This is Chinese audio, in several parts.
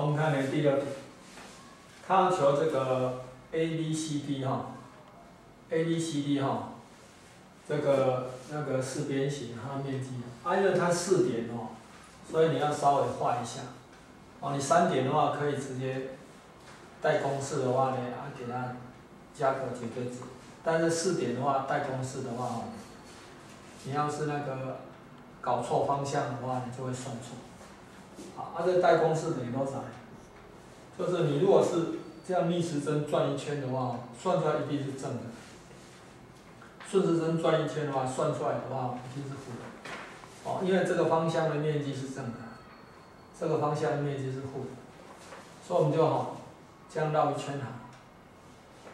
我们看呢第六题，他要求这个 A B C D 哈，A B C D 哈，这个那个四边形它的面积，啊。因为它四点哦，所以你要稍微画一下，哦你三点的话可以直接带公式的话呢，啊给它加个绝对值，但是四点的话带公式的话哦，你要是那个搞错方向的话，你就会算错。好，啊，这个带公式等于多少？就是你如果是这样逆时针转一圈的话，算出来一定是正的；顺时针转一圈的话，算出来的话一定是负的。哦，因为这个方向的面积是正的，这个方向的面积是负的，所以我们就好这样绕一圈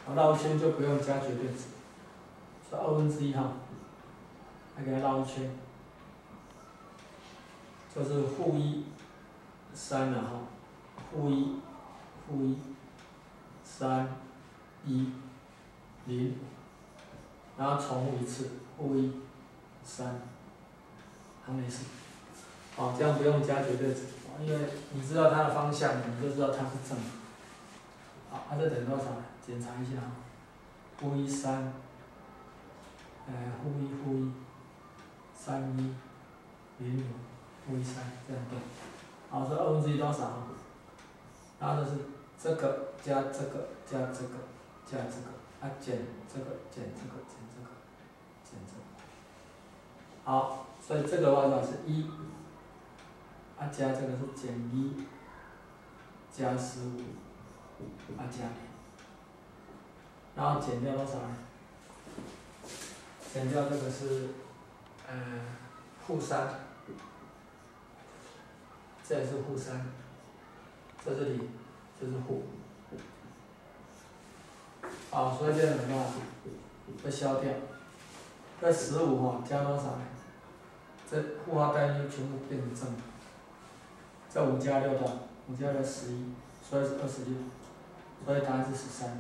好，绕一圈就不用加绝对值，是二分之一哈，来给它绕一圈，就是负一。三了哈，负一，负一，三，一，零，然后重复一次，负一，三，还没事，好，这样不用加绝对值，因为你知道它的方向，你就知道它是正。好，它这等于多少？检查一下，负一三，呃，负一负一，三一，零零，负一三，这样对。好，这二分之一多少？然后就是这个加这个加这个加这个，啊减这个减这个减这个减这个。好，所以这个的话是一，啊加这个是减一，加十五，啊加，然后减掉多少呢？减掉这个是，呃，负三。这也是负三，在这里这是负，好，所以这样的话会消掉，这十五哈加多少呢？这负号带进去全部变成正，这五加六的，五加六十一，所以是二十六，所以答案是十三。